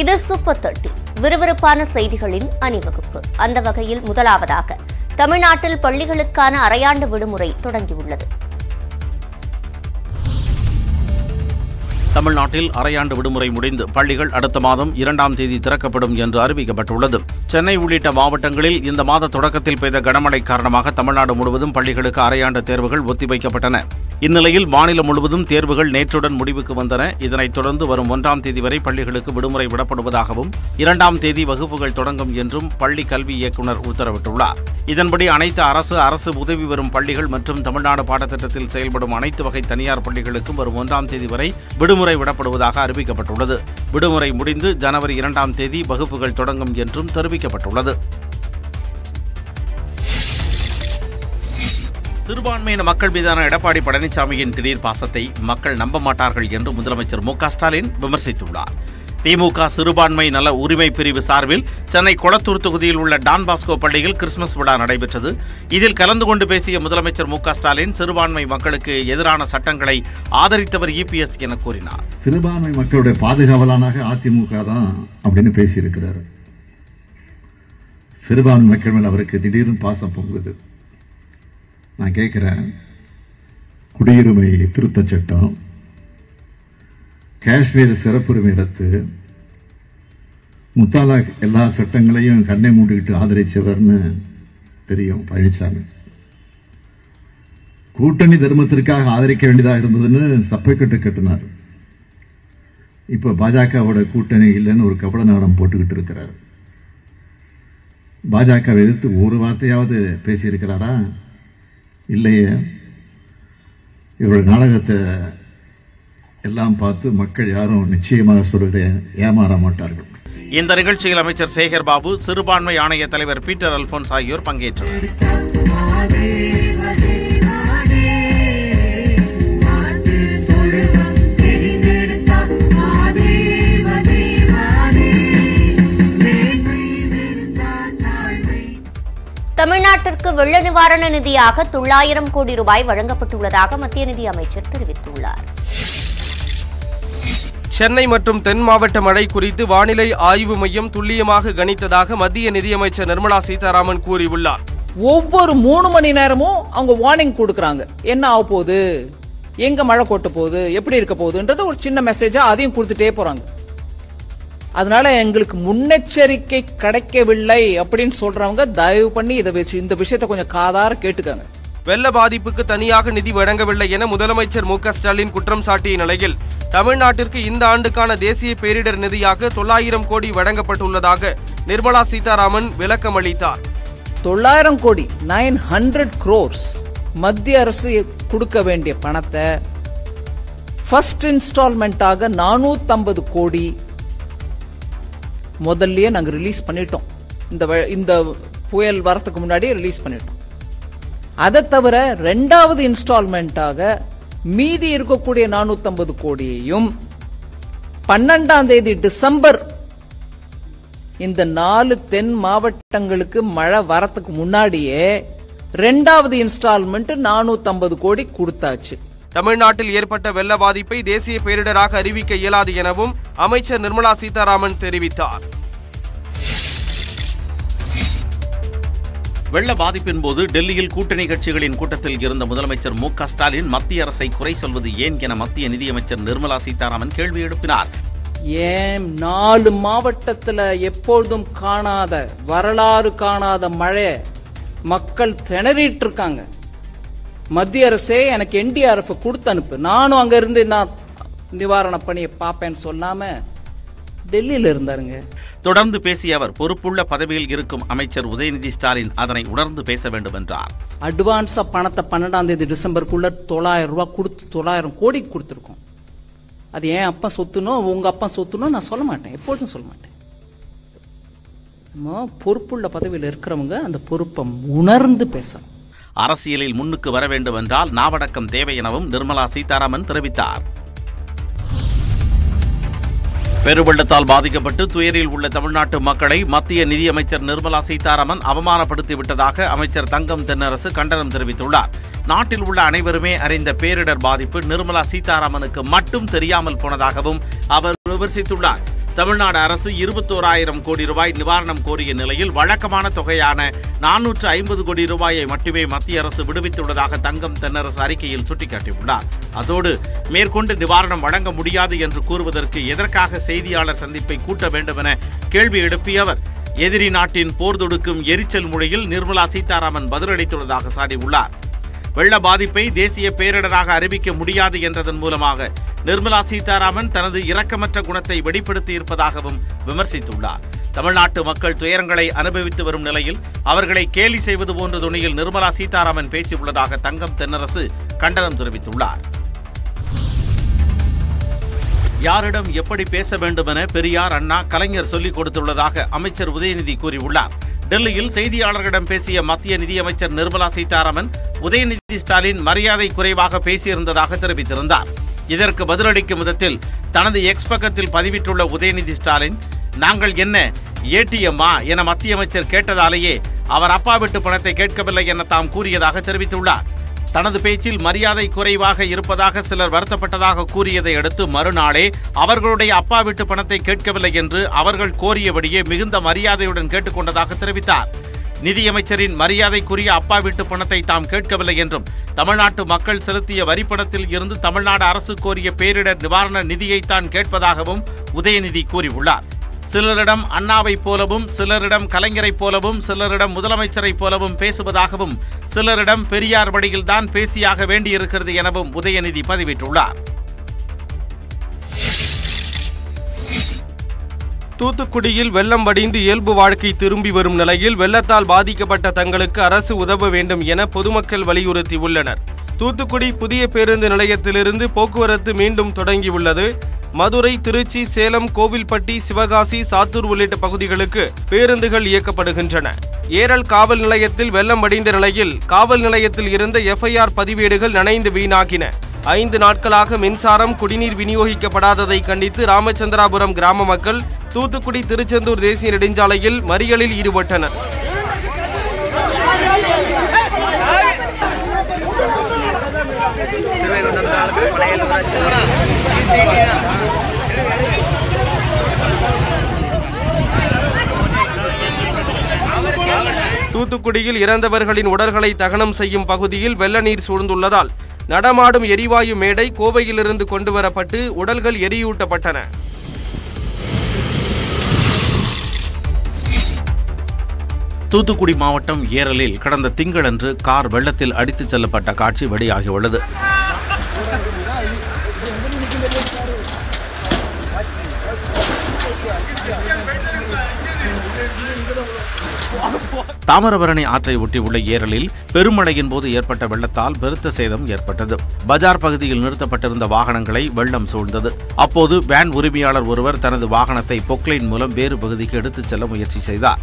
இது super thirty விறுவிறுப்பான செய்திகளின் அணிவகுப்பு. அந்த வகையில் முதலாவதாக தமிழ்நாட்டில் பள்ளிகளுக்கான அரையாண்டு விடுமுறை தொடங்கியுள்ளது. தமிழ்நாட்டில் அரையாண்டு விடுமுறை முடிந்து பள்ளிகள் அடுத்த மாதம் இரண்டாம் தேதி திறக்கப்படும் என்று அறிவிக்கப்பட்டுள்ளது. சென்னை உள்ளிட்ட மாவட்டங்களில் இந்த மாத தொடக்கத்தில் பெய்த கனமழை காரணமாக தமிழ்நாடு முழுவதும் பள்ளிகளுக்கு அரையாண்டு தேர்வுகள் ஒத்திவைக்கப்பட்டன. இந்நிலையில் மாநிலம் முழுவதும் தேர்வுகள் நேற்றுடன் முடிவுக்கு வந்தன. இதனைத் தொடர்ந்து வரும் ஒன்றாம் தேதி வரை பள்ளிகளுக்கு விடுமுறை விடப்படுவதாகவும் இரண்டாம் தேதி வகுப்புகள் தொடங்கும் என்றும் பள்ளி கல்வி இயக்குநர் உத்தரவிட்டுள்ளார். இதன்படி அனைத்து அரசு அரசு உதவி வரும் பள்ளிகள் மற்றும் தமிழ்நாடு பாடத்திட்டத்தில் செயல்படும் அனைத்து வகை தனியார் பள்ளிகளுக்கும் வரும் ஒன்றாம் தேதி வரை விடுமுறை விடப்படுவதாக அறிவிக்கப்பட்டுள்ளது. விடுமுறை முடிந்து ஜனவரி இரண்டாம் தேதி வகுப்புகள் தொடங்கும் என்றும் தெரிவிக்கப்பட்டுள்ளது. அறிவிக்கப்பட்டுள்ளது சிறுபான்மையின மக்கள் மீதான எடப்பாடி பழனிசாமியின் திடீர் பாசத்தை மக்கள் நம்ப மாட்டார்கள் என்று முதலமைச்சர் மு ஸ்டாலின் விமர்சித்துள்ளார். திமுக சிறுபான்மை நல உரிமை பிரிவு சார்பில் சென்னை கொளத்தூர் தொகுதியில் உள்ள டான் பாஸ்கோ பள்ளியில் கிறிஸ்துமஸ் விழா நடைபெற்றது. இதில் கலந்து கொண்டு பேசிய முதலமைச்சர் மு ஸ்டாலின் சிறுபான்மை மக்களுக்கு எதிரான சட்டங்களை ஆதரித்தவர் இபிஎஸ் என கூறினார். சிறுபான்மை மக்களுடைய பாதுகாவலானாக அதிமுக தான் அப்படின்னு பேசியிருக்கிறார். சிறுபான்மை மக்கள் மேல் அவருக்கு திடீர்னு பாசம் பொங்குது. நான் கேட்குறேன் குடியுரிமை திருத்தச் சட்டம் காஷ்மீர் சிறப்புரிமை ரத்து முத்தாலாக் எல்லா சட்டங்களையும் கண்ணை மூடிக்கிட்டு ஆதரிச்சவர்னு தெரியும் பழனிசாமி கூட்டணி தர்மத்திற்காக ஆதரிக்க வேண்டியதாக இருந்ததுன்னு சப்பை கட்டு கட்டினார். இப்போ பாஜகவோட கூட்டணி இல்லைன்னு ஒரு கபட நாடம் போட்டுக்கிட்டு இருக்கிறார். பாஜக எதிர்த்து ஒரு வார்த்தையாவது பேசியிருக்கிறாரா? இல்லையே. இவருடைய நாடகத்தை எல்லாம் பார்த்து மக்கள் யாரும் நிச்சயமாக சொல்கிறேன் ஏமாற மாட்டார்கள். இந்த நிகழ்ச்சியில் அமைச்சர் சேகர் பாபு சிறுபான்மை ஆணைய தலைவர் பீட்டர் அல்போன்ஸ் ஆகியோர் பங்கேற்றனர். தமிழ்நாட்டிற்கு வெள்ள நிவாரண நிதியாக தொள்ளாயிரம் கோடி ரூபாய் வழங்கப்பட்டுள்ளதாக மத்திய நிதி அமைச்சர் தெரிவித்துள்ளார். சென்னை மற்றும் தென் மாவட்ட மழை குறித்து வானிலை ஆய்வு மையம் துல்லியமாக கணித்ததாக மத்திய நிதியமைச்சர் நிர்மலா சீதாராமன் கூறியுள்ளார். ஒவ்வொரு மூணு மணி நேரமும் அவங்க வார்னிங் கொடுக்கறாங்க. என்ன ஆக போகுது எங்க மழை கொட்ட போகுது? எப்படி இருக்க போகுதுன்றது ஒரு சின்ன மெசேஜா அதையும் கொடுத்துட்டே போறாங்க. அதனால எங்களுக்கு முன்னெச்சரிக்கை கிடைக்கவில்லை அப்படின்னு சொல்றவங்க தயவு பண்ணி இதை வச்சு இந்த விஷயத்தை கொஞ்சம் காதார கேட்டுக்கங்க. வெள்ள பாதிப்புக்கு தனியாக நிதி வழங்கவில்லை என முதலமைச்சர் மு ஸ்டாலின் குற்றம் சாட்டிய நிலையில் தமிழ்நாட்டிற்கு இந்த ஆண்டுக்கான தேசிய பேரிடர் நிதியாக தொள்ளாயிரம் கோடி வழங்கப்பட்டுள்ளதாக நிர்மலா சீதாராமன் விளக்கம் அளித்தார். தொள்ளாயிரம் கோடி நைன் ஹண்ட்ரட் crores மத்திய அரசு கொடுக்க வேண்டிய பணத்தை ஃபர்ஸ்ட் இன்ஸ்டால்மெண்ட்டாக நானூத்தம்பது கோடி முதல்லயே நாங்க ரிலீஸ் பண்ணிட்டோம். இந்த இந்த புயல் வரத்துக்கு முன்னாடியே ரிலீஸ் பண்ணிட்டோம். அதை தவிர ரெண்டாவது இன்ஸ்டால்மெண்ட்டாக மீதி இருக்கக்கூடிய 450 கோடியையும் பன்னெண்டாம் தேதி டிசம்பர் இந்த நாலு தென் மாவட்டங்களுக்கு மழை வரத்துக்கு முன்னாடியே ரெண்டாவது இன்ஸ்டால்மெண்ட் 450 கோடி கொடுத்தாச்சு. தமிழ்நாட்டில் ஏற்பட்ட வெள்ள பாதிப்பை தேசிய பேரிடராக அறிவிக்க இயலாது எனவும் அமைச்சர் நிர்மலா சீதாராமன் தெரிவித்தார். வெள்ள பாதிப்பின் போது டெல்லியில் கூட்டணி கட்சிகளின் கூட்டத்தில் இருந்த முதலமைச்சர் மு க ஸ்டாலின் மத்திய அரசை குறை சொல்வது ஏன் என மத்திய நிதியமைச்சர் நிர்மலா சீதாராமன் கேள்வி எழுப்பினார். ஏன் நாலு மாவட்டத்துல எப்பொழுதும் காணாத வரலாறு காணாத மழை மக்கள் திணறிட்டு இருக்காங்க. மத்திய அரசே எனக்கு என்டிஆர்எஃப் கொடுத்து அனுப்பு. நானும் அங்க இருந்து நான் நிவாரண பணியை பார்ப்பேன்னு சொல்லாம டெல்லியில இருந்தாருங்க. தொடர்ந்து பேசிய அவர் பொறுப்புள்ள பதவியில் இருக்கும் அமைச்சர் உதயநிதி ஸ்டாலின் அதனை உணர்ந்து பேச வேண்டும் என்றார் அட்வான்ஸா பணத்தை பன்னெண்டாம் தேதி டிசம்பருக்குள்ள தொள்ளாயிரம் ரூபாய் கொடுத்து தொள்ளாயிரம் கோடி கொடுத்துருக்கோம். அது ஏன் அப்பா சொத்துனோ உங்க அப்பா சொத்துனோ நான் சொல்ல மாட்டேன். எப்பொழுதும் சொல்ல மாட்டேன். பொறுப்புள்ள பதவியில் இருக்கிறவங்க அந்த பொறுப்பை உணர்ந்து பேசணும். அரசியலில் முன்னுக்கு வர வேண்டும் என்றால் நாவடக்கம் தேவை எனவும் நிர்மலா சீதாராமன் தெரிவித்தார். பெருவெள்ளத்தால் பாதிக்கப்பட்டு துயரில் உள்ள தமிழ்நாட்டு மக்களை மத்திய நிதியமைச்சர் நிர்மலா சீதாராமன் அவமானப்படுத்தி விட்டதாக அமைச்சர் தங்கம் தென்னரசு கண்டனம் தெரிவித்துள்ளார். நாட்டில் உள்ள அனைவருமே அறிந்த பேரிடர் பாதிப்பு நிர்மலா சீதாராமனுக்கு மட்டும் தெரியாமல் போனதாகவும் அவர் விமர்சித்துள்ளார். தமிழ்நாடு அரசு இருபத்தோராயிரம் கோடி ரூபாய் நிவாரணம் கோரிய நிலையில் வழக்கமான தொகையான நானூற்று ஐம்பது கோடி ரூபாயை மட்டுமே மத்திய அரசு விடுவித்துள்ளதாக தங்கம் தென்னரசு அறிக்கையில் சுட்டிக்காட்டியுள்ளார். அதோடு மேற்கொண்டு நிவாரணம் வழங்க முடியாது என்று கூறுவதற்கு எதற்காக செய்தியாளர் சந்திப்பை கூட்ட வேண்டும் என கேள்வி எழுப்பிய அவர் எதிரி நாட்டின் போர் தொடுக்கும் எரிச்சல் மொழியில் நிர்மலா சீதாராமன் பதிலளித்துள்ளதாக சாடியுள்ளார். வெள்ள பாதிப்பை தேசிய பேரிடராக அறிவிக்க முடியாது என்றதன் மூலமாக நிர்மலா சீதாராமன் தனது இரக்கமற்ற குணத்தை வெளிப்படுத்தி இருப்பதாகவும் விமர்சித்துள்ளார். தமிழ்நாட்டு மக்கள் துயரங்களை அனுபவித்து வரும் நிலையில் அவர்களை கேலி செய்வது போன்ற துணியில் நிர்மலா சீதாராமன் பேசியுள்ளதாக தங்கம் தென்னரசு கண்டனம் தெரிவித்துள்ளார். யாரிடம் எப்படி பேச வேண்டும் என பெரியார் அண்ணா கலைஞர் சொல்லிக் கொடுத்துள்ளதாக அமைச்சர் உதயநிதி கூறியுள்ளார். டெல்லியில் செய்தியாளர்களிடம் பேசிய மத்திய நிதியமைச்சர் நிர்மலா சீதாராமன் உதயநிதி ஸ்டாலின் மரியாதை குறைவாக பேசியிருந்ததாக தெரிவித்திருந்தார். இதற்கு பதிலளிக்கும் விதத்தில் தனது எக்ஸ் பக்கத்தில் பதிவிட்டுள்ள உதயநிதி ஸ்டாலின் நாங்கள் என்ன ஏடிஎம்மா என மத்திய அமைச்சர் கேட்டதாலேயே அவர் அப்பா விட்டு பணத்தை கேட்கவில்லை என தாம் கூறியதாக தெரிவித்துள்ளார். தனது பேச்சில் மரியாதை குறைவாக இருப்பதாக சிலர் வருத்தப்பட்டதாக கூறியதை அடுத்து மறுநாளே அவர்களுடைய அப்பா வீட்டு பணத்தை கேட்கவில்லை என்று அவர்கள் கோரியபடியே மிகுந்த மரியாதையுடன் கேட்டுக்கொண்டதாக தெரிவித்தார். நிதியமைச்சரின் மரியாதைக்குரிய அப்பா வீட்டு பணத்தை தாம் கேட்கவில்லை என்றும் தமிழ்நாட்டு மக்கள் செலுத்திய வரிப்பணத்தில் இருந்து தமிழ்நாடு அரசு கோரிய பேரிடர் நிவாரண நிதியைத்தான் கேட்பதாகவும் உதயநிதி கூறியுள்ளார். சிலரிடம் அண்ணாவைப் போலவும் சிலரிடம் கலைஞரைப் போலவும் சிலரிடம் முதலமைச்சரைப் போலவும் பேசுவதாகவும் சிலரிடம் பெரியார் வழியில்தான் பேசியாக வேண்டியிருக்கிறது எனவும் உதயநிதி பதிவிட்டுள்ளார். தூத்துக்குடியில் வெள்ளம் வடிந்து இயல்பு வாழ்க்கை திரும்பி வரும் நிலையில் வெள்ளத்தால் பாதிக்கப்பட்ட தங்களுக்கு அரசு உதவ வேண்டும் என பொதுமக்கள் வலியுறுத்தியுள்ளனர். தூத்துக்குடி புதிய பேருந்து நிலையத்திலிருந்து போக்குவரத்து மீண்டும் தொடங்கியுள்ளது. மதுரை திருச்சி சேலம் கோவில்பட்டி சிவகாசி சாத்தூர் உள்ளிட்ட பகுதிகளுக்கு பேருந்துகள் இயக்கப்படுகின்றன. ஏரல் காவல் நிலையத்தில் வெள்ளம் வடிந்த நிலையில் காவல் நிலையத்தில் இருந்த எஃப்ஐஆர் பதிவேடுகள் நனைந்து வீணாகின. ஐந்து நாட்களாக மின்சாரம் குடிநீர் விநியோகிக்கப்படாததை கண்டித்து ராமச்சந்திராபுரம் கிராம மக்கள் தூத்துக்குடி திருச்செந்தூர் தேசிய நெடுஞ்சாலையில் மறியலில் ஈடுபட்டனர். தூத்துக்குடியில் இறந்தவர்களின் உடல்களை தகனம் செய்யும் பகுதியில் வெள்ள நீர் சூழ்ந்துள்ளதால் நடமாடும் எரிவாயு மேடை கோவையிலிருந்து கொண்டுவரப்பட்டு உடல்கள் எரியூட்டப்பட்டன. தூத்துக்குடி மாவட்டம் ஏரலில் கடந்த திங்களன்று கார் வெள்ளத்தில் அடித்துச் செல்லப்பட்ட காட்சி வெளியாகியுள்ளது. தாமிரபரணி ஆற்றை ஒட்டியுள்ள ஏரலில் பெருமழையின் போது ஏற்பட்ட வெள்ளத்தால் பெருத்த சேதம் ஏற்பட்டது. பஜார் பகுதியில் நிறுத்தப்பட்டிருந்த வாகனங்களை வெள்ளம் சூழ்ந்தது. அப்போது வேன் உரிமையாளர் ஒருவர் தனது வாகனத்தை பொக்லைன் மூலம் வேறு பகுதிக்கு எடுத்துச் செல்ல முயற்சி செய்தார்.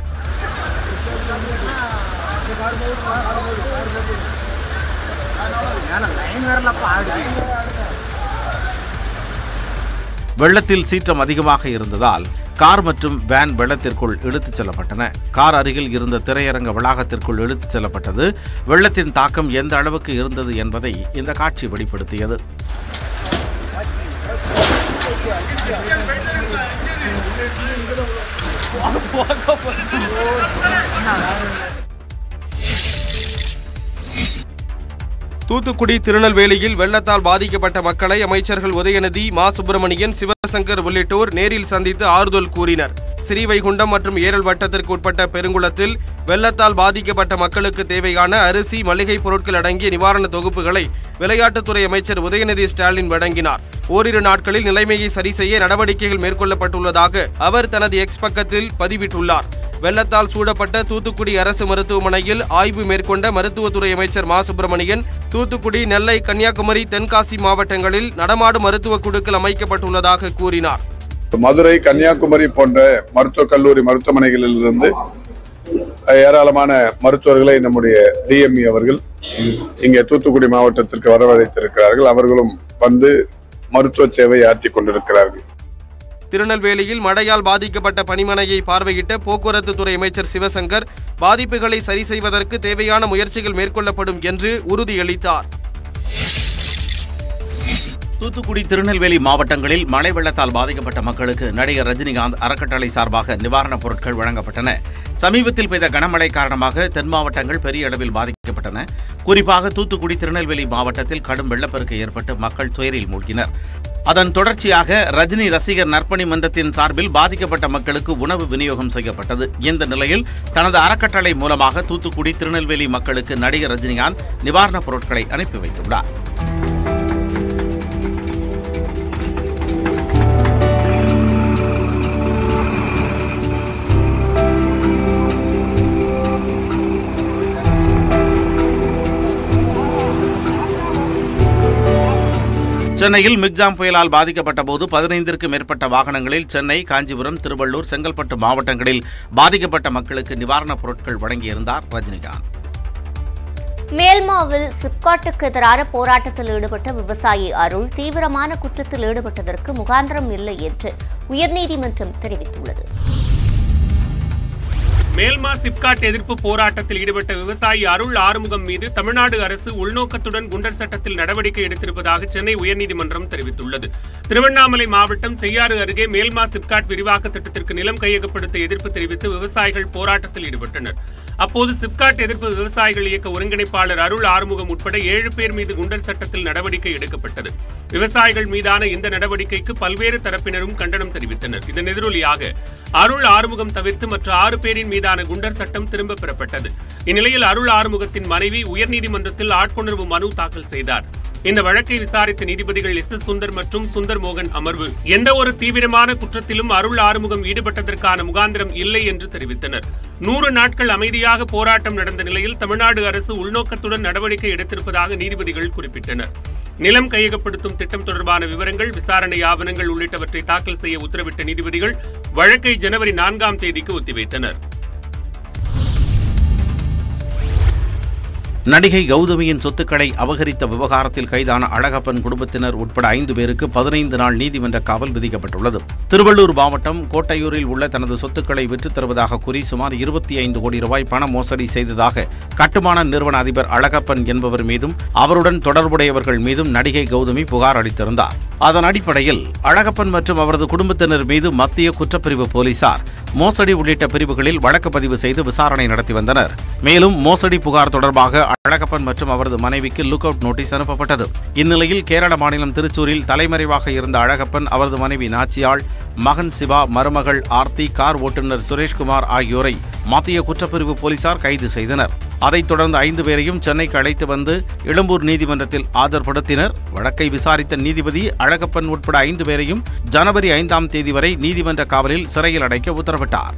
வெள்ளத்தில் சீற்றம் அதிகமாக இருந்ததால் கார் மற்றும் வேன் வெள்ளத்திற்குள் இழுத்துச் செல்லப்பட்டன. கார் அருகில் இருந்த திரையரங்க வளாகத்திற்குள் இழுத்துச் செல்லப்பட்டது. வெள்ளத்தின் தாக்கம் எந்த அளவுக்கு இருந்தது என்பதை இந்த காட்சி வெளிப்படுத்தியது. தூத்துக்குடி திருநெல்வேலியில் வெள்ளத்தால் பாதிக்கப்பட்ட மக்களை அமைச்சர்கள் உதயநிதி மா. சுப்பிரமணியன் சிவசங்கர் உள்ளிட்டோர் நேரில் சந்தித்து ஆறுதல் கூறினர். ஸ்ரீவைகுண்டம் மற்றும் ஏரல் வட்டத்திற்கு உட்பட்ட பெருங்குளத்தில் வெள்ளத்தால் பாதிக்கப்பட்ட மக்களுக்கு தேவையான அரிசி மளிகை பொருட்கள் அடங்கிய நிவாரண தொகுப்புகளை விளையாட்டுத்துறை அமைச்சர் உதயநிதி ஸ்டாலின் வழங்கினார். ஓரிரு நாட்களில் நிலைமையை சரி செய்ய நடவடிக்கைகள் மேற்கொள்ளப்பட்டுள்ளதாக அவர் தனது எக்ஸ் பக்கத்தில் பதிவிட்டுள்ளார். வெள்ளத்தால் சூடப்பட்ட தூத்துக்குடி அரசு மருத்துவமனையில் ஆய்வு மேற்கொண்ட மருத்துவத்துறை அமைச்சர் மா. சுப்பிரமணியன் தூத்துக்குடி நெல்லை கன்னியாகுமரி தென்காசி மாவட்டங்களில் நடமாடும் மருத்துவக் குழுக்கள் அமைக்கப்பட்டுள்ளதாக கூறினார். மதுரை கன்னியாகுமரி போன்ற மருத்துவக் கல்லூரி மருத்துவமனைகளில் இருந்து ஏராளமான மருத்துவர்களை நம்முடைய டிஎம்இ அவர்கள் இங்கே தூத்துக்குடி மாவட்டத்திற்கு வரவழைத்திருக்கிறார்கள். அவர்களும் வந்து மருத்துவ சேவை ஆற்றிக் கொண்டிருக்கிறார்கள். திருநெல்வேலியில் மழையால் பாதிக்கப்பட்ட பணிமனையை பார்வையிட்ட போக்குவரத்து துறை அமைச்சர் சிவசங்கர் பாதிப்புகளை சரி செய்வதற்கு தேவையான முயற்சிகள் மேற்கொள்ளப்படும் என்று உறுதியளித்தார். தூத்துக்குடி திருநெல்வேலி மாவட்டங்களில் மழை வெள்ளத்தால் பாதிக்கப்பட்ட மக்களுக்கு நடிகர் ரஜினிகாந்த் அறக்கட்டளை சார்பாக நிவாரணப் பொருட்கள் வழங்கப்பட்டன. சமீபத்தில் பெய்த கனமழை காரணமாக தென் மாவட்டங்கள் பெரிய அளவில் பாதிக்கப்பட்டன. குறிப்பாக தூத்துக்குடி திருநெல்வேலி மாவட்டத்தில் கடும் வெள்ளப்பெருக்கு ஏற்பட்டு மக்கள் துயரில் மூழ்கினர். அதன் தொடர்ச்சியாக ரஜினி ரசிகர் நற்பணி மன்றத்தின் சார்பில் பாதிக்கப்பட்ட மக்களுக்கு உணவு விநியோகம் செய்யப்பட்டது. இந்த நிலையில் தனது அறக்கட்டளை மூலமாக தூத்துக்குடி திருநெல்வேலி மக்களுக்கு நடிகர் ரஜினிகாந்த் நிவாரணப் பொருட்களை அனுப்பி வைத்துள்ளார். சென்னையில் மிக்ஜாம் புயலால் பாதிக்கப்பட்ட போது பதினைந்திற்கும் மேற்பட்ட வாகனங்களில் சென்னை காஞ்சிபுரம் திருவள்ளூர் செங்கல்பட்டு மாவட்டங்களில் பாதிக்கப்பட்ட மக்களுக்கு நிவாரணப் பொருட்கள் வழங்கியிருந்தார் ரஜினிகாந்த். மேல்மாவில் சிப்காட்டுக்கு எதிரான போராட்டத்தில் ஈடுபட்ட விவசாயி அருள் தீவிரமான குற்றத்தில் ஈடுபட்டதற்கு முகாந்திரம் இல்லை என்று உயர்நீதிமன்றம் தெரிவித்துள்ளது. மேல்மா சிப்காட் எதிர்ப்பு போராட்டத்தில் ஈடுபட்ட விவசாயி அருள் ஆறுமுகம் மீது தமிழ்நாடு அரசு உள்நோக்கத்துடன் குண்டர் சட்டத்தில் நடவடிக்கை எடுத்திருப்பதாக சென்னை உயர்நீதிமன்றம் தெரிவித்துள்ளது. திருவண்ணாமலை மாவட்டம் செய்யாறு அருகே மேல்மா சிப்காட் விரிவாக்க திட்டத்திற்கு நிலம் கையகப்படுத்த எதிர்ப்பு தெரிவித்து விவசாயிகள் போராட்டத்தில் ஈடுபட்டனர். அப்போது சிப்காட் எதிர்ப்பு விவசாயிகள் இயக்க ஒருங்கிணைப்பாளர் அருள் ஆறுமுகம் உட்பட ஏழு பேர் மீது குண்டர் சட்டத்தில் நடவடிக்கை எடுக்கப்பட்டது. விவசாயிகள் மீதான இந்த நடவடிக்கைக்கு பல்வேறு தரப்பினரும் கண்டனம் தெரிவித்தனர். இதன் எதிரொலியாக அருள் ஆறுமுகம் தவிர்த்து மற்ற ஆறு பேரின் மீது மீதான குண்டர் சட்டம் திரும்ப பெறப்பட்டது. இந்நிலையில் அருள் ஆறுமுகத்தின் மனைவி உயர்நீதிமன்றத்தில் ஆட்கொணர்வு மனு தாக்கல் செய்தார். இந்த வழக்கை விசாரித்த நீதிபதிகள் எஸ் எஸ் சுந்தர் மற்றும் சுந்தர் மோகன் அமர்வு எந்த ஒரு தீவிரமான குற்றத்திலும் அருள் ஆறுமுகம் ஈடுபட்டதற்கான முகாந்திரம் இல்லை என்று தெரிவித்தனர். நூறு நாட்கள் அமைதியாக போராட்டம் நடந்த நிலையில் தமிழ்நாடு அரசு உள்நோக்கத்துடன் நடவடிக்கை எடுத்திருப்பதாக நீதிபதிகள் குறிப்பிட்டனர். நிலம் கையகப்படுத்தும் திட்டம் தொடர்பான விவரங்கள் விசாரணை ஆவணங்கள் உள்ளிட்டவற்றை தாக்கல் செய்ய உத்தரவிட்ட நீதிபதிகள் வழக்கை ஜனவரி நான்காம் தேதிக்கு ஒத்திவைத்தனர். நடிகை கௌதமியின் சொத்துக்களை அபகரித்த விவகாரத்தில் கைதான அழகப்பன் குடும்பத்தினர் உட்பட ஐந்து பேருக்கு பதினைந்து நாள் நீதிமன்ற காவல் விதிக்கப்பட்டுள்ளது. திருவள்ளூர் மாவட்டம் கோட்டையூரில் உள்ள தனது சொத்துக்களை விற்றுத் தருவதாக கூறி சுமார் இருபத்தி ஐந்து கோடி ரூபாய் பண மோசடி செய்ததாக கட்டுமான நிறுவன அதிபர் அழகப்பன் என்பவர் மீதும் அவருடன் தொடர்புடையவர்கள் மீதும் நடிகை கௌதமி புகார் அளித்திருந்தார். அதன் அடிப்படையில் அழகப்பன் மற்றும் அவரது குடும்பத்தினர் மீது மத்திய குற்றப்பிரிவு போலீசார் மோசடி உள்ளிட்ட பிரிவுகளில் வழக்கு பதிவு செய்து விசாரணை நடத்தி வந்தனர். மேலும் மோசடி புகார் தொடர்பாக அழகப்பன் மற்றும் அவரது மனைவிக்கு லுக் அவுட் நோட்டீஸ் அனுப்பப்பட்டது. இந்நிலையில் கேரள மாநிலம் திருச்சூரில் தலைமறைவாக இருந்த அழகப்பன் அவரது மனைவி நாச்சியாள் மகன் சிவா மருமகள் ஆர்த்தி கார் ஓட்டுநர் சுரேஷ்குமார் ஆகியோரை மத்திய குற்றப்பிரிவு போலீசார் கைது செய்தனர். அதைத் தொடர்ந்து ஐந்து பேரையும் சென்னைக்கு அழைத்து வந்து எழும்பூர் நீதிமன்றத்தில் ஆஜர்படுத்தினர். வழக்கை விசாரித்த நீதிபதி அழகப்பன் உட்பட ஐந்து பேரையும் ஜனவரி ஐந்தாம் தேதி வரை நீதிமன்ற காவலில் சிறையில் அடைக்க உத்தரவிட்டார்.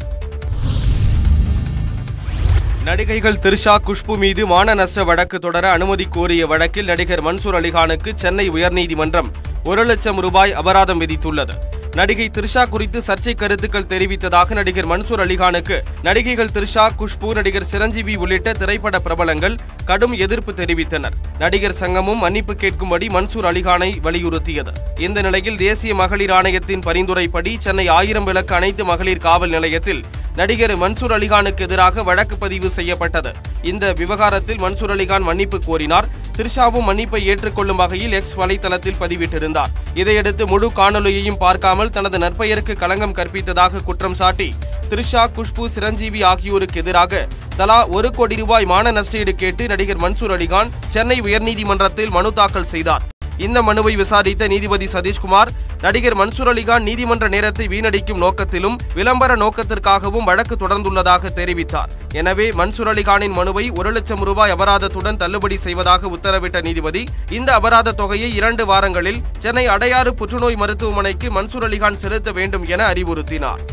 நடிகைகள் திரிஷா குஷ்பு மீது மான நஷ்ட வழக்கு தொடர அனுமதி கோரிய வழக்கில் நடிகர் மன்சூர் அலிகானுக்கு சென்னை உயர்நீதிமன்றம் ஒரு லட்சம் ரூபாய் அபராதம் விதித்துள்ளது. நடிகை திரிஷா குறித்து சர்ச்சை கருத்துக்கள் தெரிவித்ததாக நடிகர் மன்சூர் அலிகானுக்கு நடிகைகள் திரிஷா குஷ்பு நடிகர் சிரஞ்சீவி உள்ளிட்ட திரைப்பட பிரபலங்கள் கடும் எதிர்ப்பு தெரிவித்தனர். நடிகர் சங்கமும் மன்னிப்பு கேட்கும்படி மன்சூர் அலிகானை வலியுறுத்தியது. இந்த நிலையில் தேசிய மகளிர் ஆணையத்தின் பரிந்துரைப்படி சென்னை ஆயிரம் விளக்கு அனைத்து மகளிர் காவல் நிலையத்தில் நடிகர் மன்சூர் அலிகானுக்கு எதிராக வழக்கு பதிவு செய்யப்பட்டது. இந்த விவகாரத்தில் மன்சூர் அலிகான் மன்னிப்பு கோரினார். திரிஷாவும் மன்னிப்பை ஏற்றுக்கொள்ளும் வகையில் எக்ஸ் வலைதளத்தில் பதிவிட்டிருந்தார். இதையடுத்து முழு காணொலியையும் பார்க்காமல் தனது நற்பெயருக்கு களங்கம் கற்பித்ததாக குற்றம் சாட்டி திரிஷா குஷ்பு சிரஞ்சீவி ஆகியோருக்கு எதிராக தலா ஒரு கோடி ரூபாய் மான நஷ்டஈடு கேட்டு நடிகர் மன்சூர் அலிகான் சென்னை உயர்நீதிமன்றத்தில் மனு தாக்கல் செய்தார். இந்த மனுவை விசாரித்த நீதிபதி சதீஷ்குமார் நடிகர் மன்சூர் அலிகான் நீதிமன்ற நேரத்தை வீணடிக்கும் நோக்கத்திலும் விளம்பர நோக்கத்திற்காகவும் வழக்கு தொடர்ந்துள்ளதாக தெரிவித்தார். எனவே மன்சூர் அலிகானின் மனுவை ஒரு லட்சம் ரூபாய் அபராதத்துடன் தள்ளுபடி செய்வதாக உத்தரவிட்ட நீதிபதி இந்த அபராத தொகையை இரண்டு வாரங்களில் சென்னை அடையாறு புற்றுநோய் மருத்துவமனைக்கு மன்சூர் அலிகான் செலுத்த வேண்டும் என அறிவுறுத்தினார்.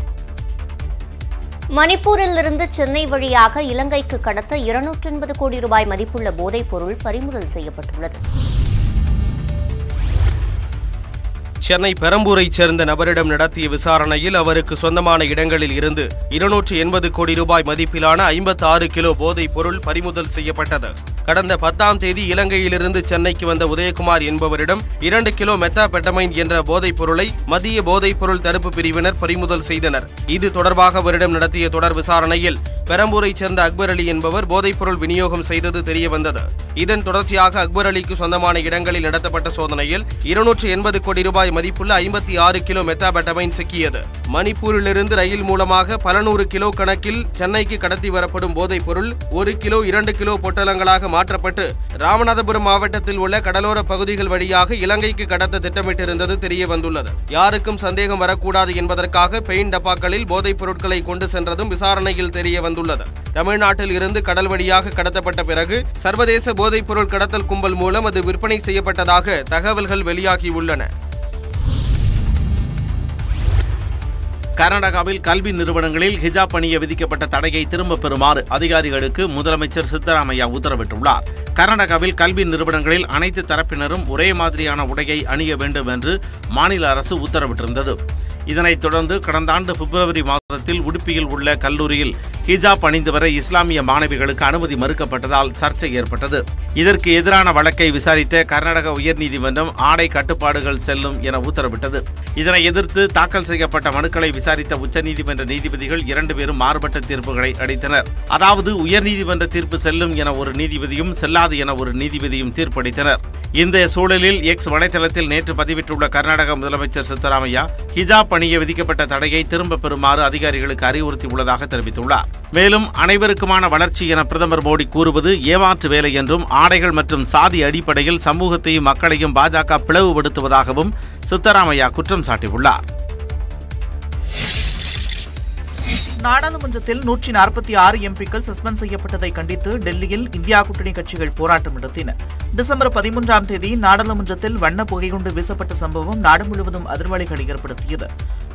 மணிப்பூரிலிருந்து சென்னை வழியாக இலங்கைக்கு கடத்த இருநூற்றி எண்பது கோடி ரூபாய் மதிப்புள்ள போதைப் பொருள் பறிமுதல் செய்யப்பட்டுள்ளது. சென்னை பெரம்பூரைச் சேர்ந்த நபரிடம் நடத்திய விசாரணையில் அவருக்கு சொந்தமான இடங்களில் இருந்து இருநூற்று எண்பது கோடி ரூபாய் மதிப்பிலான ஐம்பத்தி ஆறு கிலோ போதைப் பொருள் பறிமுதல் செய்யப்பட்டது. கடந்த பத்தாம் தேதி இலங்கையிலிருந்து சென்னைக்கு வந்த உதயகுமார் என்பவரிடம் இரண்டு கிலோ மெத்தாபெட்டமைன் என்ற போதைப் பொருளை மத்திய போதைப் பொருள் தடுப்பு பிரிவினர் பறிமுதல் செய்தனர். இது தொடர்பாக அவரிடம் நடத்திய தொடர் விசாரணையில் பெரம்பூரைச் சேர்ந்த அக்பர் அலி என்பவர் போதைப்பொருள் விநியோகம் செய்தது தெரியவந்தது. இதன் தொடர்ச்சியாக அக்பர் அலிக்கு சொந்தமான இடங்களில் நடத்தப்பட்ட சோதனையில் இருநூற்று எண்பது கோடி ரூபாய் மதிப்புள்ள ஐம்பத்தி ஆறு கிலோ மெத்தாபெட்டமைன் சிக்கியது. மணிப்பூரிலிருந்து ரயில் மூலமாக பல நூறு கிலோ கணக்கில் சென்னைக்கு கடத்தி வரப்படும் போதைப் பொருள் ஒரு கிலோ இரண்டு கிலோ பொட்டலங்களாக மாற்றப்பட்டு ராமநாதபுரம் மாவட்டத்தில் உள்ள கடலோர பகுதிகள் வழியாக இலங்கைக்கு கடத்த திட்டமிட்டிருந்தது தெரிய வந்துள்ளது. யாருக்கும் சந்தேகம் வரக்கூடாது என்பதற்காக பெயின் டப்பாக்களில் போதைப் பொருட்களை கொண்டு சென்றதும் விசாரணையில் தெரிய வந்துள்ளது. தமிழ்நாட்டில் இருந்து கடல் வழியாக கடத்தப்பட்ட பிறகு சர்வதேச போதைப் பொருள் கடத்தல் கும்பல் மூலம் அது விற்பனை செய்யப்பட்டதாக தகவல்கள் வெளியாகியுள்ளன கர்நாடகாவில் கல்வி நிறுவனங்களில் ஹிஜாப் பணிய விதிக்கப்பட்ட தடையை திரும்பப் பெறுமாறு அதிகாரிகளுக்கு முதலமைச்சர் சித்தராமையா உத்தரவிட்டுள்ளார். கர்நாடகாவில் கல்வி நிறுவனங்களில் அனைத்து தரப்பினரும் ஒரே மாதிரியான உடையை அணிய வேண்டும் என்று மாநில அரசு உத்தரவிட்டிருந்தது. இதனைத் தொடர்ந்து கடந்த ஆண்டு பிப்ரவரி மாதத்தில் உடுப்பியில் உள்ள கல்லூரியில் ஹிஜாப் அணிந்து வர இஸ்லாமிய மாணவிகளுக்கு அனுமதி மறுக்கப்பட்டதால் சர்ச்சை ஏற்பட்டது. இதற்கு எதிரான வழக்கை விசாரித்த கர்நாடக உயர்நீதிமன்றம் ஆடை கட்டுப்பாடுகள் செல்லும் என உத்தரவிட்டது. இதனை எதிர்த்து தாக்கல் செய்யப்பட்ட மனுக்களை விசாரித்த உச்சநீதிமன்ற நீதிபதிகள் இரண்டு பேரும் மாறுபட்ட தீர்ப்புகளை அளித்தனர். அதாவது உயர்நீதிமன்ற தீர்ப்பு செல்லும் என ஒரு நீதிபதியும் செல்லாது என ஒரு நீதிபதியும் தீர்ப்பளித்தனர். இந்த சூழலில் எக்ஸ் வலைதளத்தில் நேற்று பதிவிட்டுள்ள கர்நாடக முதலமைச்சர் சித்தராமையா ஹிஜாப் அணிய விதிக்கப்பட்ட தடையை திரும்பப் பெறுமாறு அதிகாரிகளுக்கு அறிவுறுத்தியுள்ளதாக தெரிவித்துள்ளார். மேலும் அனைவருக்குமான வளர்ச்சி என பிரதமர் மோடி கூறுவது ஏமாற்று வேலை என்றும் ஆடைகள் மற்றும் சாதி அடிப்படையில் சமூகத்தையும் மக்களையும் பாஜக பிளவுபடுத்துவதாகவும் சித்தராமையா குற்றம் சாட்டியுள்ளார். நாடாளுமன்றத்தில் நூற்றி நாற்பத்தி ஆறு எம்பிக்கள் சஸ்பெண்ட் செய்யப்பட்டதை கண்டித்து டெல்லியில் இந்தியா கூட்டணி கட்சிகள் போராட்டம் நடத்தின. டிசம்பர் பதிமூன்றாம் தேதி நாடாளுமன்றத்தில் வண்ண புகைகுண்டு வீசப்பட்ட சம்பவம் நாடு முழுவதும் அதிர்வலைகளை ஏற்படுத்தியது.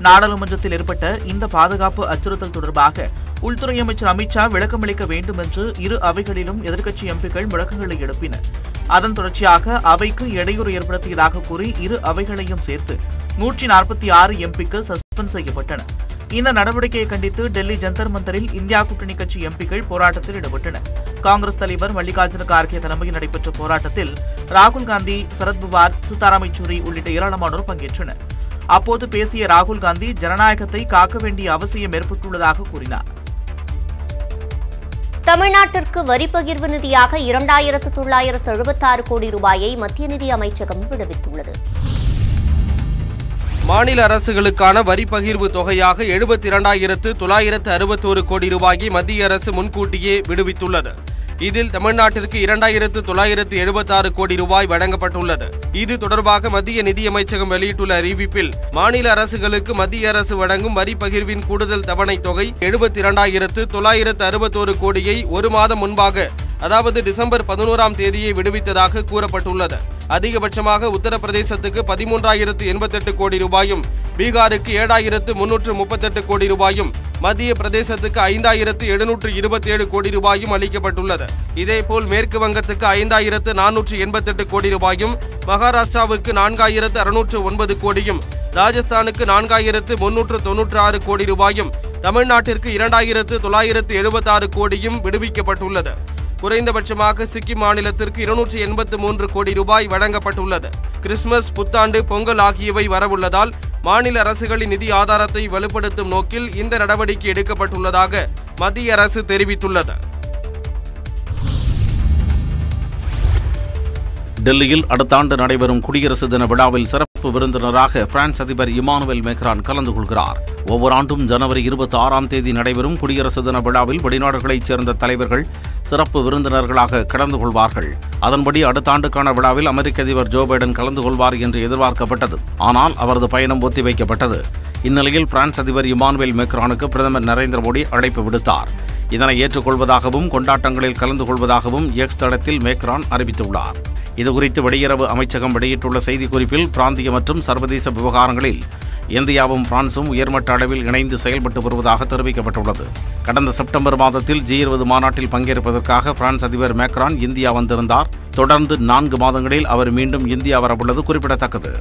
நாடாளுமன்றத்தில் ஏற்பட்ட இந்த பாதுகாப்பு அச்சுறுத்தல் தொடர்பாக உள்துறை அமைச்சர் அமித்ஷா விளக்கமளிக்க வேண்டும் என்று இரு அவைகளிலும் எதிர்க்கட்சி எம்பிக்கள் முழக்கங்களை எழுப்பினர். அதன் தொடர்ச்சியாக அவைக்கு இடையூறு ஏற்படுத்தியதாக கூறி இரு அவைகளையும் சேர்த்து நூற்றி நாற்பத்தி ஆறு எம்பிக்கள் சஸ்பெண்ட் செய்யப்பட்டனர். இந்த நடவடிக்கையை கண்டித்து டெல்லி ஜந்தர் மந்தரில் இந்தியா கூட்டணி கட்சி எம்பிக்கள் போராட்டத்தில் ஈடுபட்டனர். காங்கிரஸ் தலைவர் மல்லிகார்ஜுன கார்கே தலைமையில் நடைபெற்ற போராட்டத்தில் ராகுல் காந்தி சரத்பவார் சீதாராம் யெச்சூரி உள்ளிட்ட ஏராளமானோர் பங்கேற்றனர். அப்போது பேசிய ராகுல் காந்தி ஜனநாயகத்தை காக்க வேண்டிய அவசியம் ஏற்பட்டுள்ளதாக கூறினார். தமிழ்நாட்டிற்கு வரி பகிர்வு நிதியாக இரண்டாயிரத்து தொள்ளாயிரத்து எழுபத்தாறு கோடி ரூபாயை மத்திய நிதி அமைச்சகம் விடுவித்துள்ளது. மாநில அரசுகளுக்கான வரி பகிர்வு தொகையாக எழுபத்தி இரண்டாயிரத்து தொள்ளாயிரத்து அறுபத்தோரு கோடி ரூபாயை மத்திய அரசு முன்கூட்டியே விடுவித்துள்ளது. இதில் தமிழ்நாட்டிற்கு இரண்டாயிரத்து தொள்ளாயிரத்து எழுபத்தாறு கோடி ரூபாய் வழங்கப்பட்டுள்ளது. இது தொடர்பாக மத்திய நிதியமைச்சகம் வெளியிட்டுள்ள அறிவிப்பில் மாநில அரசுகளுக்கு மத்திய அரசு வழங்கும் வரி பகிர்வின் கூடுதல் தவணைத் தொகை எழுபத்தி இரண்டாயிரத்து தொள்ளாயிரத்து அறுபத்தோரு கோடியை ஒரு மாதம் முன்பாக அதாவது டிசம்பர் பதினோராம் தேதியை விடுவித்ததாக கூறப்பட்டுள்ளது. அதிகபட்சமாக உத்தரப்பிரதேசத்துக்கு பதிமூன்றாயிரத்து எண்பத்தெட்டு கோடி ரூபாயும் பீகாருக்கு ஏழாயிரத்து முன்னூற்று முப்பத்தெட்டு கோடி ரூபாயும் மத்திய பிரதேசத்துக்கு ஐந்தாயிரத்து எழுநூற்று இருபத்தேழு கோடி ரூபாயும் அளிக்கப்பட்டுள்ளது. இதேபோல் மேற்கு வங்கத்துக்கு ஐந்தாயிரத்து நானூற்று எண்பத்தெட்டு கோடி ரூபாயும் மகாராஷ்டிராவுக்கு நான்காயிரத்து அறுநூற்று ஒன்பது கோடியும் ராஜஸ்தானுக்கு நான்காயிரத்து முன்னூற்று தொன்னூற்று ஆறு கோடி ரூபாயும் தமிழ்நாட்டிற்கு இரண்டாயிரத்து தொள்ளாயிரத்து எழுபத்தாறு கோடியும் விடுவிக்கப்பட்டுள்ளது. குறைந்தபட்சமாக சிக்கிம் மாநிலத்திற்கு இருநூற்றி எண்பத்து மூன்று கோடி ரூபாய் வழங்கப்பட்டுள்ளது. கிறிஸ்துமஸ் புத்தாண்டு பொங்கல் ஆகியவை வரவுள்ளதால் மாநில அரசுகளின் நிதி ஆதாரத்தை வலுப்படுத்தும் நோக்கில் இந்த நடவடிக்கை எடுக்கப்பட்டுள்ளதாக மத்திய அரசு தெரிவித்துள்ளது. டெல்லியில் அடுத்த ஆண்டு நடைபெறும் குடியரசு தின விழாவில் சிறப்பு விருந்தினராக பிரான்ஸ் அதிபர் இமானுவேல் மேக்ரான் கலந்து கொள்கிறார். ஒவ்வொரு ஆண்டும் ஜனவரி இருபத்தி ஆறாம் தேதி நடைபெறும் குடியரசு தின விழாவில் வெளிநாடுகளைச் சேர்ந்த தலைவர்கள் சிறப்பு விருந்தினர்களாக கலந்து கொள்வார்கள். அதன்படி அடுத்த ஆண்டுக்கான விழாவில் அமெரிக்க அதிபர் ஜோ பைடன் கலந்து கொள்வார் என்று எதிர்பார்க்கப்பட்டது. ஆனால் அவரது பயணம் ஒத்திவைக்கப்பட்டது. இந்நிலையில் பிரான்ஸ் அதிபர் இமானுவேல் மேக்ரானுக்கு பிரதமர் நரேந்திர மோடி அழைப்பு விடுத்தார். இதனை ஏற்றுக்கொள்வதாகவும் கொண்டாட்டங்களில் கலந்து கொள்வதாகவும் எக்ஸ் தளத்தில் மேக்ரான் அறிவித்துள்ளார். இதுகுறித்து வெளியுறவு அமைச்சகம் வெளியிட்டுள்ள செய்திக்குறிப்பில் பிராந்திய மற்றும் சர்வதேச விவகாரங்களில் இந்தியாவும் பிரான்சும் உயர்மட்ட அளவில் இணைந்து செயல்பட்டு வருவதாக தெரிவிக்கப்பட்டுள்ளது. கடந்த செப்டம்பர் மாதத்தில் ஜி இருபது மாநாட்டில் பங்கேற்பதற்காக பிரான்ஸ் அதிபர் மேக்ரான் இந்தியா வந்திருந்தார். தொடர்ந்து நான்கு மாதங்களில் அவர் மீண்டும் இந்தியா வரவுள்ளது குறிப்பிடத்தக்கது.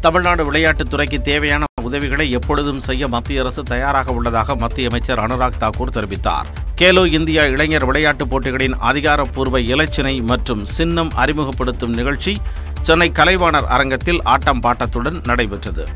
தமிழ்நாடு விளையாட்டுத் துறைக்கு தேவையான உதவிகளை எப்பொழுதும் செய்ய மத்திய அரசு தயாராக உள்ளதாக மத்திய அமைச்சர் அனுராக் தாக்கூர் தெரிவித்தார். கேலோ இந்தியா இளைஞர் விளையாட்டுப் போட்டிகளின் அதிகாரப்பூர்வ இலச்சினை மற்றும் சின்னம் அறிமுகப்படுத்தும் நிகழ்ச்சி சென்னை கலைவாணர் அரங்கத்தில் ஆட்டம் பாட்டத்துடன் நடைபெற்றது.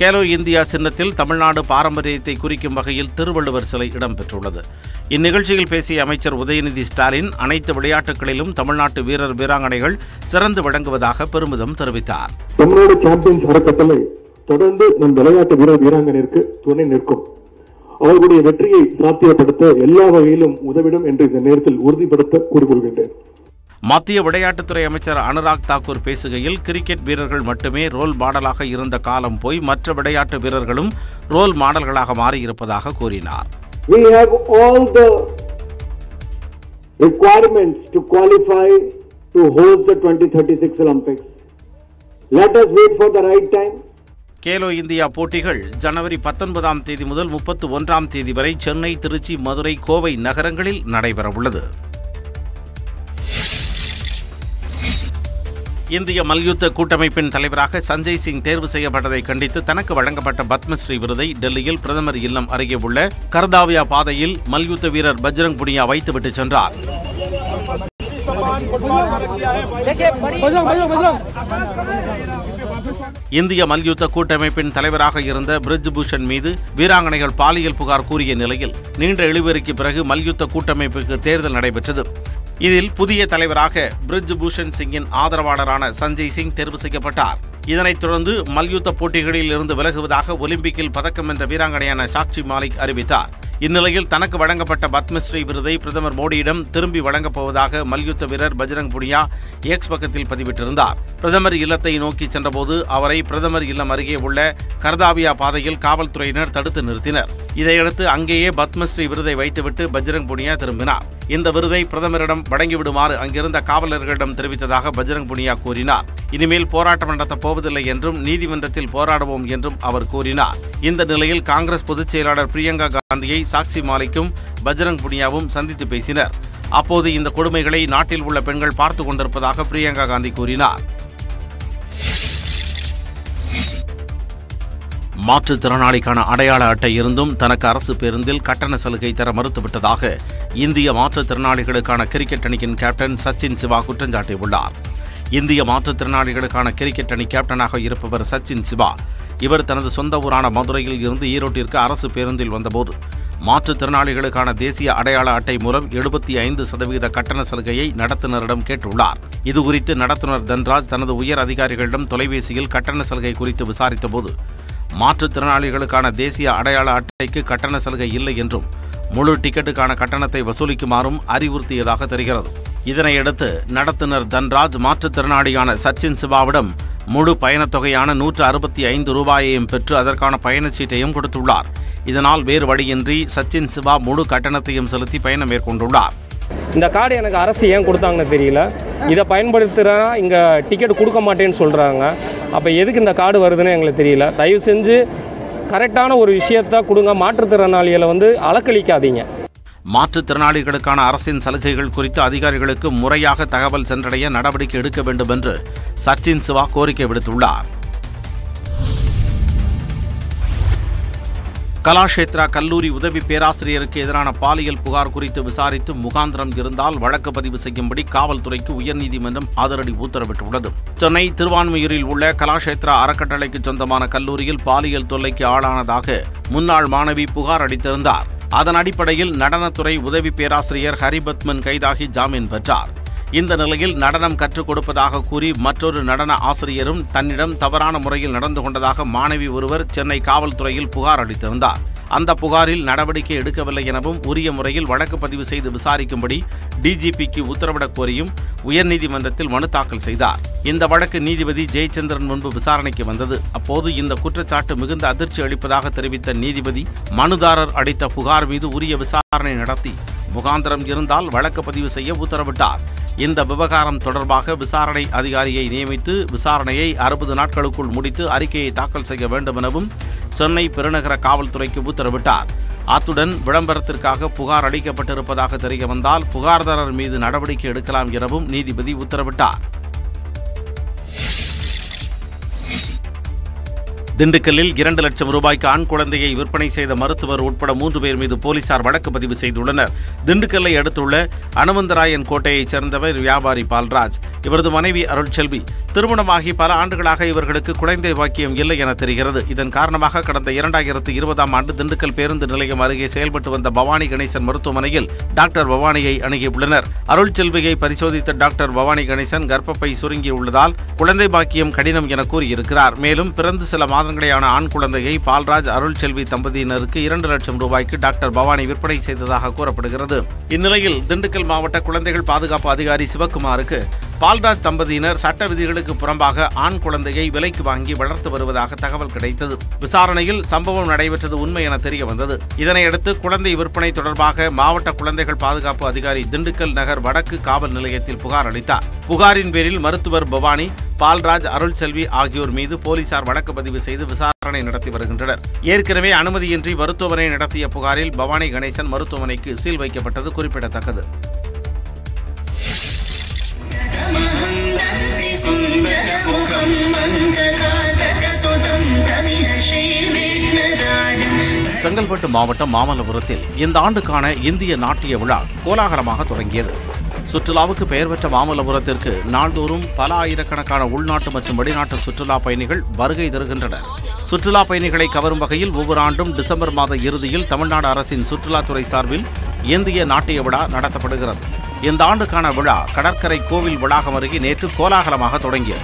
கேலோ இந்தியா சின்னத்தில் தமிழ்நாடு பாரம்பரியத்தை குறிக்கும் வகையில் திருவள்ளுவர் சிலை இடம்பெற்றுள்ளது. இந்நிகழ்ச்சியில் பேசிய அமைச்சர் உதயநிதி ஸ்டாலின் அனைத்து விளையாட்டுகளிலும் தமிழ்நாட்டு வீரர் வீராங்கனைகள் சிறந்து விளங்குவதாக பெருமிதம் தெரிவித்தார். தமிழ்நாடு சாம்பியன்ஸ் அறக்கட்டளை தொடர்ந்து நம் விளையாட்டு வீரர் வீராங்கனிற்கு துணை நிற்கும். அவர்களுடைய வெற்றியை சாத்தியப்படுத்த எல்லா வகையிலும் உதவிடும் என்று இந்த நேரத்தில் உறுதிப்படுத்த கூறிக்கொள்கின்றேன். மத்திய விளையாட்டுத்துறை அமைச்சர் அனுராக் தாக்கூர் பேசுகையில் கிரிக்கெட் வீரர்கள் மட்டுமே ரோல் மாடலாக இருந்த காலம் போய் மற்ற விளையாட்டு வீரர்களும் ரோல் மாடல்களாக மாறியிருப்பதாக கூறினார் We have all the requirements to qualify to host the 2036 Olympics. Let us wait for the right time. Khelo India போட்டிகள் ஜனவரி பத்தொன்பதாம் தேதி முதல் முப்பத்து ஒன்றாம் தேதி வரை சென்னை திருச்சி மதுரை கோவை நகரங்களில் நடைபெறவுள்ளது இந்திய மல்யுத்த கூட்டமைப்பின் தலைவராக சஞ்சய் சிங் தேர்வு செய்யப்பட்டதை கண்டித்து தனக்கு வழங்கப்பட்ட பத்மஸ்ரீ விருதை டெல்லியில் பிரதமர் இல்லம் அருகே உள்ள கர்தாவியா பாதையில் மல்யுத்த வீரர் பஜ்ரங் புனியா வைத்துவிட்டு சென்றார். இந்திய மல்யுத்த கூட்டமைப்பின் தலைவராக இருந்த பிரிஜ் பூஷன் மீது வீராங்கனைகள் பாலியல் புகார் கூறிய நிலையில் நீண்ட இழுவருக்கு பிறகு மல்யுத்த கூட்டமைப்புக்கு தேர்தல் நடைபெற்றது. இதில் புதிய தலைவராக பிரிஜ் பூஷன் சிங்கின் ஆதரவாளரான சஞ்சய் சிங் தேர்வு செய்யப்பட்டார். இதனைத் தொடர்ந்து மல்யுத்த போட்டிகளில் இருந்து விலகுவதாக ஒலிம்பிக்கில் பதக்கம் வென்ற வீராங்கனையான சாக்ஷி மாலிக் அறிவித்தார். இந்நிலையில் தனக்கு வழங்கப்பட்ட பத்மஸ்ரீ விருதை பிரதமர் மோடியிடம் திரும்பி வழங்கப் போவதாக மல்யுத்த வீரர் பஜ்ரங் புனியா எக்ஸ் பக்கத்தில் பதிவிட்டிருந்தார். பிரதமர் இல்லத்தை நோக்கி சென்றபோது அவரை பிரதமர் இல்லம் அருகே உள்ள கர்தாவியா பாதையில் காவல்துறையினர் தடுத்து நிறுத்தினர். இதையடுத்து அங்கேயே பத்மஸ்ரீ விருதை வைத்துவிட்டு பஜ்ரங் புனியா திரும்பினார். இந்த விருதை பிரதமரிடம் வழங்கிவிடுமாறு அங்கிருந்த காவலர்களிடம் தெரிவித்ததாக பஜ்ரங் புனியா கூறினார். இனிமேல் போராட்டம் நடத்தப் போவதில்லை என்றும் நீதிமன்றத்தில் போராடுவோம் என்றும் அவர் கூறினார். இந்த நிலையில் காங்கிரஸ் பொதுச் செயலாளர் பிரியங்கா காந்தியை சாக்சி மாலிக்கும் பஜ்ரங் புனியாவும் சந்தித்து பேசினர். அப்போது இந்த கொடுமைகளை நாட்டில் உள்ள பெண்கள் பார்த்து கொண்டிருப்பதாக பிரியங்கா காந்தி கூறினார். மாற்றுத்திறனாளிக்கான அடையாள அட்டை இருந்தும் தனக்கு அரசு பேருந்தில் கட்டண சலுகை தர மறுத்துவிட்டதாக இந்திய மாற்றுத்திறனாளிகளுக்கான கிரிக்கெட் அணியின் கேப்டன் சச்சின் சிவா குற்றம் சாட்டியுள்ளார் இந்திய மாற்றுத்திறனாளிகளுக்கான கிரிக்கெட் அணி கேப்டனாக இருப்பவர் சச்சின் சிவா. இவர் தனது சொந்த ஊரான மதுரையில் இருந்து ஈரோட்டிற்கு அரசு பேருந்தில் வந்தபோது மாற்றுத்திறனாளிகளுக்கான தேசிய அடையாள அட்டை மூலம் எழுபத்தி ஐந்து சதவீத கட்டண சலுகையை நடத்துனரிடம் கேட்டுள்ளார். இதுகுறித்து நடத்துனர் தன்ராஜ் தனது உயர் அதிகாரிகளிடம் தொலைபேசியில் கட்டண சலுகை குறித்து விசாரித்தபோது மாற்றுத்திறனாளிகளுக்கான தேசிய அடையாள அட்டைக்கு கட்டண சலுகை இல்லை என்றும் முழு டிக்கெட்டுக்கான கட்டணத்தை வசூலிக்குமாறும் அறிவுறுத்தியதாக தெரிகிறது. இதனையடுத்து நடத்துனர் தன்ராஜ் மாற்றுத்திறனாளியான சச்சின் சிவாவிடம் முழு பயணத் தொகையான நூற்று அறுபத்தி ஐந்து ரூபாயையும் பெற்று அதற்கான பயணச்சீட்டையும் கொடுத்துள்ளார். இதனால் வேறு வழியின்றி சச்சின் சிவா முழு கட்டணத்தையும் செலுத்தி பயணம் மேற்கொண்டுள்ளார். இந்த கார்டு எனக்கு அரசு ஏன் கொடுத்தாங்கன்னு தெரியல. இதை பயன்படுத்துகிறேன்னா இங்கே டிக்கெட் கொடுக்க மாட்டேன்னு சொல்கிறாங்க அப்போ எதுக்கு இந்த கார்டு வருதுன்னு எங்களுக்கு தெரியல. தயவு செஞ்சு கரெக்டான ஒரு விஷயத்த கொடுங்க. மாற்றுத்திறனாளிகளை வந்து அலக்களிக்காதீங்க மாற்றுத்திறனாளிகளுக்கான அரசின் சலுகைகள் குறித்து அதிகாரிகளுக்கு முறையாக தகவல் சென்றடைய நடவடிக்கை எடுக்க வேண்டும் என்று சச்சின் சிவா கோரிக்கை விடுத்துள்ளார். கலாஷேத்ரா கல்லூரி உதவி பேராசிரியருக்கு எதிரான பாலியல் புகார் குறித்து விசாரித்து முகாந்திரம் இருந்தால் வழக்கு பதிவு செய்யும்படி காவல்துறைக்கு உயர்நீதிமன்றம் ஆதரடி உத்தரவிட்டுள்ளது. சென்னை திருவான்மையூரில் உள்ள கலாஷேத்ரா அறக்கட்டளைக்கு சொந்தமான கல்லூரியில் பாலியல் தொல்லைக்கு ஆளானதாக முன்னாள் மாணவி புகார் அளித்திருந்தார். அதன் அடிப்படையில் நடனத்துறை உதவி பேராசிரியர் ஹரிபத்மன் கைதாகி ஜாமீன் பெற்றார். இந்த நிலையில் நடனம் கற்றுக் கொடுப்பதாக கூறி மற்றொரு நடன ஆசிரியரும் தன்னிடம் தவறான முறையில் நடந்து கொண்டதாக மாணவி ஒருவர் சென்னை காவல்துறையில் புகார் அளித்திருந்தார். அந்த புகாரில் நடவடிக்கை எடுக்கவில்லை எனவும் உரிய முறையில் வழக்கு பதிவு செய்து விசாரிக்கும்படி டிஜிபிக்கு உத்தரவிடக் கோரியும் உயர்நீதிமன்றத்தில் மனு தாக்கல் செய்தார். இந்த வழக்கு நீதிபதி ஜெயச்சந்திரன் முன்பு விசாரணைக்கு வந்தது. அப்போது இந்த குற்றச்சாட்டு மிகுந்த அதிர்ச்சி அளிப்பதாக தெரிவித்த நீதிபதி மனுதாரர் அளித்த புகார் மீது உரிய விசாரணை நடத்தி முகாந்திரம் இருந்தால் வழக்கு பதிவு செய்ய உத்தரவிட்டார். இந்த விவகாரம் தொடர்பாக விசாரணை அதிகாரியை நியமித்து விசாரணையை அறுபது நாட்களுக்குள் முடித்து அறிக்கையை தாக்கல் செய்ய வேண்டும் எனவும் சென்னை பெருநகர காவல்துறைக்கு உத்தரவிட்டார். அத்துடன் விளம்பரத்திற்காக புகார் அளிக்கப்பட்டிருப்பதாக தெரிய வந்தால் புகார்தாரர் மீது நடவடிக்கை எடுக்கலாம் எனவும் நீதிபதி உத்தரவிட்டார். திண்டுக்கல்லில் இரண்டு லட்சம் ரூபாய்க்கு ஆண் குழந்தையை விற்பனை செய்த மருத்துவர் உட்பட மூன்று பேர் மீது போலீசார் வழக்கு பதிவு செய்துள்ளனர். திண்டுக்கல்லை அடுத்துள்ள அனுமந்தராயன் கோட்டையைச் சேர்ந்தவர் வியாபாரி பால்ராஜ். இவரது மனைவி அருள்செல்வி திருமணமாகி பல ஆண்டுகளாக இவர்களுக்கு குழந்தை பாக்கியம் இல்லை என தெரிகிறது. இதன் காரணமாக கடந்த இரண்டாயிரத்து இருபதாம் ஆண்டு திண்டுக்கல் பேருந்து நிலையம் அருகே செயல்பட்டு வந்த பவானி கணேசன் மருத்துவமனையில் டாக்டர் பவானியை அணுகியுள்ளனர். அருள்செல்வியை பரிசோதித்த டாக்டர் பவானி கணேசன் கர்ப்பப்பை சுருங்கியுள்ளதால் குழந்தை பாக்கியம் கடினம் என கூறியிருக்கிறார். மேலும் பிறந்து சில மாதங்களேயான ஆண் குழந்தையை பால்ராஜ் அருள்செல்வி தம்பதியினருக்கு இரண்டு லட்சம் ரூபாய்க்கு டாக்டர் பவானி விற்பனை செய்ததாக கூறப்படுகிறது. இந்நிலையில் திண்டுக்கல் மாவட்ட குழந்தைகள் பாதுகாப்பு அதிகாரி சிவக்குமாருக்கு பால்ராஜ் தம்பதியினர் சட்ட விதிகளுக்கு புறம்பாக ஆண் குழந்தையை விலைக்கு வாங்கி வளர்த்து வருவதாக தகவல் கிடைத்தது. விசாரணையில் சம்பவம் நடைபெற்றது உண்மை என தெரிய வந்தது. இதனையடுத்து குழந்தை விற்பனை தொடர்பாக மாவட்ட குழந்தைகள் பாதுகாப்பு அதிகாரி திண்டுக்கல் நகர் வடக்கு காவல் நிலையத்தில் புகார் அளித்தார். புகாரின் பேரில் மருத்துவர் பவானி பால்ராஜ் அருள்செல்வி ஆகியோர் மீது போலீசார் வழக்கு பதிவு செய்து விசாரணை நடத்தி வருகின்றனர். ஏற்கனவே அனுமதியின்றி மருத்துவமனை நடத்திய புகாரில் பவானி கணேசன் மருத்துவமனைக்கு சீல் வைக்கப்பட்டது குறிப்பிடத்தக்கது. செங்கல்பட்டு மாவட்டம் மாமல்லபுரத்தில் இந்த ஆண்டுக்கான இந்திய நாட்டிய விழா கோலாகலமாக தொடங்கியது. சுற்றுலாவுக்கு பெயர் பெற்ற மாமல்லபுரத்திற்கு நாள்தோறும் பல ஆயிரக்கணக்கான உள்நாட்டு மற்றும் வெளிநாட்டு சுற்றுலா பயணிகள் வருகை தருகின்றனர். சுற்றுலா பயணிகளை கவரும் வகையில் ஒவ்வொரு ஆண்டும் டிசம்பர் மாத இறுதியில் தமிழ்நாடு அரசின் சுற்றுலாத்துறை சார்பில் இந்திய நாட்டிய விழா நடத்தப்படுகிறது. இந்த ஆண்டுக்கான விழா கடற்கரை கோவில் வளாகம் அருகே நேற்று கோலாகலமாக தொடங்கியது.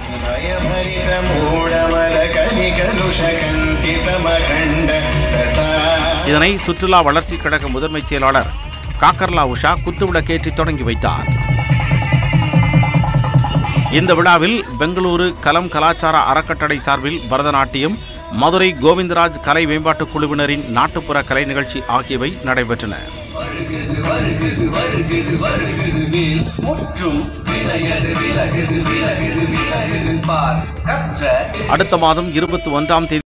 இதனை சுற்றுலா வளர்ச்சிக் கழக முதன்மைச் செயலாளர் காக்கர்லா உஷா குத்துவிளக்கேற்றி தொடங்கி வைத்தார். இந்த விழாவில் பெங்களூரு கலம் கலாச்சார அறக்கட்டளை சார்பில் பரதநாட்டியம் மதுரை கோவிந்தராஜ் கலை மேம்பாட்டுக் குழுவினரின் நாட்டுப்புற கலை நிகழ்ச்சி ஆகியவை நடைபெற்றன. அடுத்த மாதம் இருபத்தி ஒன்றாம் தேதி